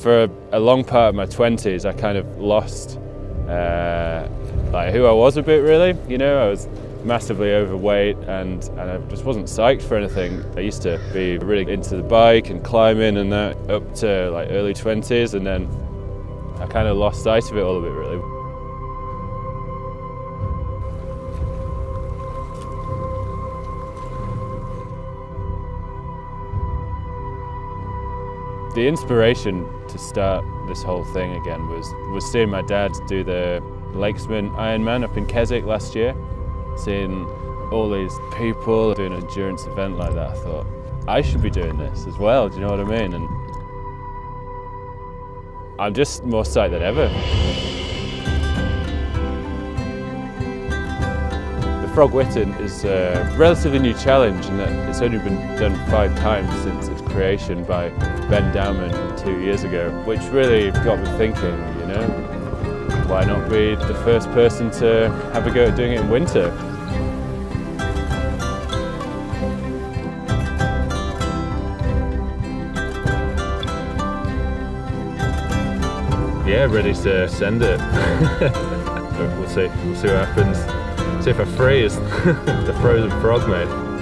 For a long part of my 20s, I kind of lost uh, like who I was a bit really. You know, I was massively overweight and, and I just wasn't psyched for anything. I used to be really into the bike and climbing and that up to like early 20s and then I kind of lost sight of it all a bit really. The inspiration to start this whole thing again was, was seeing my dad do the Lakesman Ironman up in Keswick last year. Seeing all these people doing an endurance event like that, I thought, I should be doing this as well, do you know what I mean? And I'm just more psyched than ever. Frog Whitton is a relatively new challenge in that it's only been done five times since its creation by Ben Dowman two years ago, which really got me thinking, you know, why not be the first person to have a go at doing it in winter? Yeah, ready to send it. we'll see. We'll see what happens. See if I freeze the frozen frog, mate.